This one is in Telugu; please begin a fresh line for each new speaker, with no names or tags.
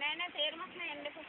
నేనే తేరు మొక్క ఎందుకు?